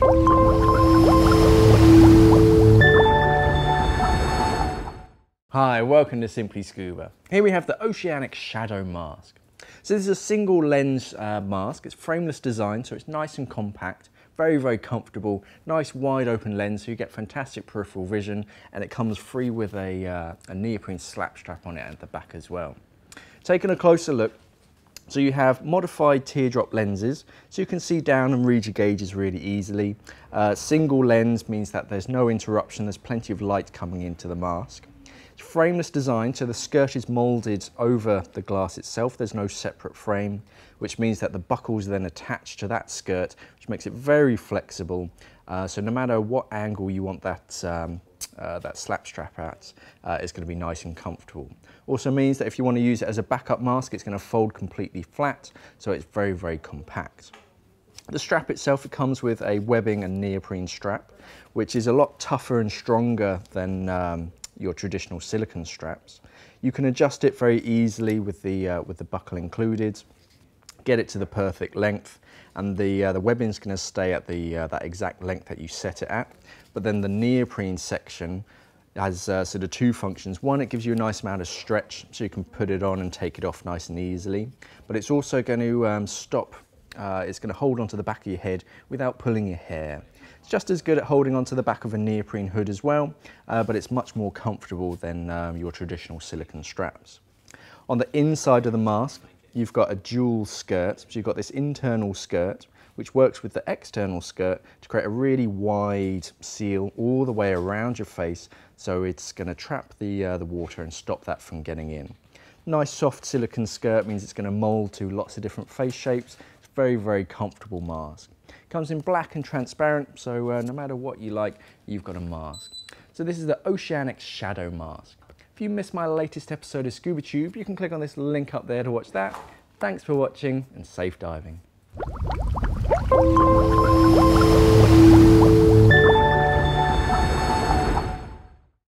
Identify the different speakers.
Speaker 1: Hi, welcome to Simply Scuba. Here we have the Oceanic Shadow Mask. So this is a single lens uh, mask. It's frameless design, so it's nice and compact, very, very comfortable, nice wide open lens, so you get fantastic peripheral vision, and it comes free with a, uh, a neoprene slap strap on it at the back as well. Taking a closer look, so you have modified teardrop lenses, so you can see down and read your gauges really easily. Uh, single lens means that there's no interruption, there's plenty of light coming into the mask. It's frameless design, so the skirt is moulded over the glass itself. There's no separate frame, which means that the buckles are then attached to that skirt, which makes it very flexible. Uh, so no matter what angle you want that, um, uh, that slap strap at, uh, it's going to be nice and comfortable. Also means that if you want to use it as a backup mask, it's going to fold completely flat, so it's very, very compact. The strap itself, it comes with a webbing and neoprene strap, which is a lot tougher and stronger than um, your traditional silicone straps. You can adjust it very easily with the, uh, with the buckle included, get it to the perfect length, and the, uh, the webbing is going to stay at the, uh, that exact length that you set it at. But then the neoprene section has uh, sort of two functions. One, it gives you a nice amount of stretch, so you can put it on and take it off nice and easily. But it's also going to um, stop, uh, it's going to hold onto the back of your head without pulling your hair. It's just as good at holding onto the back of a neoprene hood as well, uh, but it's much more comfortable than um, your traditional silicone straps. On the inside of the mask, you've got a dual skirt. So you've got this internal skirt, which works with the external skirt to create a really wide seal all the way around your face. So it's going to trap the, uh, the water and stop that from getting in. Nice soft silicone skirt means it's going to mold to lots of different face shapes. It's very, very comfortable mask. Comes in black and transparent, so uh, no matter what you like, you've got a mask. So this is the Oceanic Shadow Mask. If you missed my latest episode of Scuba Tube, you can click on this link up there to watch that. Thanks for watching and safe diving.